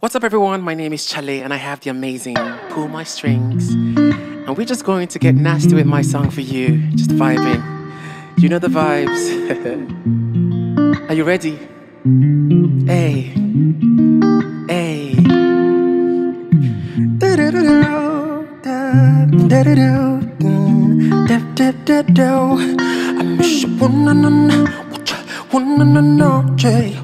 What's up, everyone? My name is Chale, and I have the amazing Pull My Strings. And we're just going to get nasty with my song for you, just vibing. You know the vibes. Are you ready? Hey, hey. I miss you, na na na, na na na, Jay,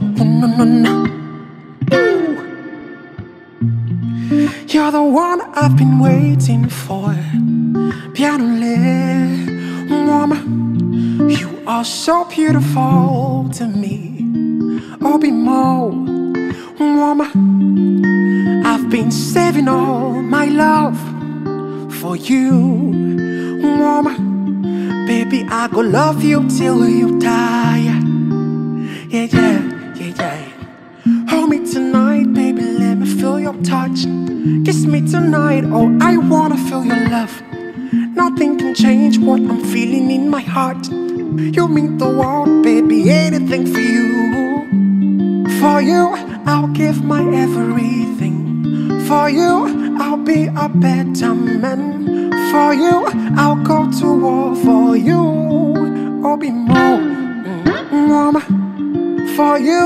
You're the one I've been waiting for. Piano woman, you are so beautiful to me. Oh, Obi Mo, woman, I've been saving all my love for you, woman. Baby, I go love you till you die. Yeah, yeah, yeah, yeah. Hold me tonight, feel your touch. Kiss me tonight, oh, I wanna feel your love. Nothing can change what I'm feeling in my heart. You mean the world, baby, anything for you. For you, I'll give my everything. For you, I'll be a better man. For you, I'll go to war for you. Or be more, mama. For you,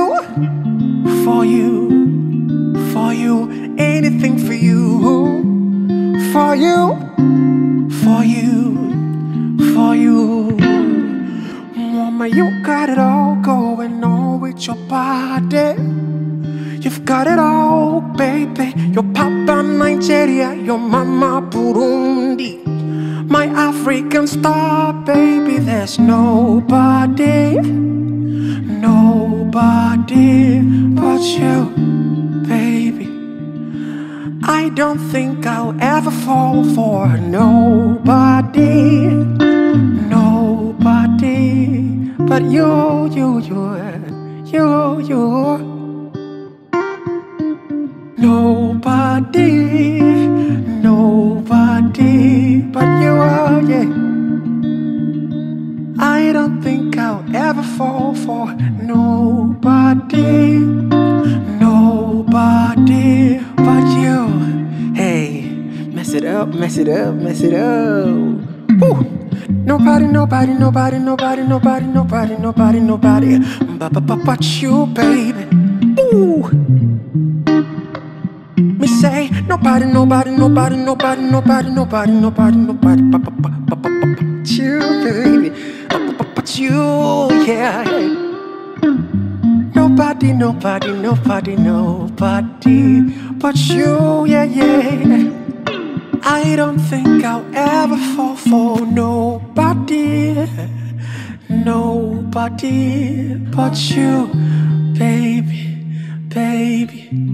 for you, for you, anything for you. For you, for you, for you. Mama, you got it all going on with your body. You've got it all, baby. Your papa Nigeria, your mama Burundi. My African star, baby. There's nobody, nobody but you, baby. I don't think I'll ever fall for nobody, nobody but you, you, you, you, you. Nobody, nobody but you, yeah. I don't think I'll ever fall for nobody, nobody but you. Mess it up, mess it up, mess it up. Woo! Nobody, nobody, nobody, nobody, nobody, nobody, nobody, nobody, but, but, but, but you, baby. Ooh. Me say nobody, nobody, nobody, nobody, nobody, nobody, nobody, nobody, but, but, but, but, you, baby, but, but, but you, yeah. Nobody, nobody, nobody, nobody, but you, yeah, yeah. I don't think I'll ever fall for nobody, nobody but you, baby, baby.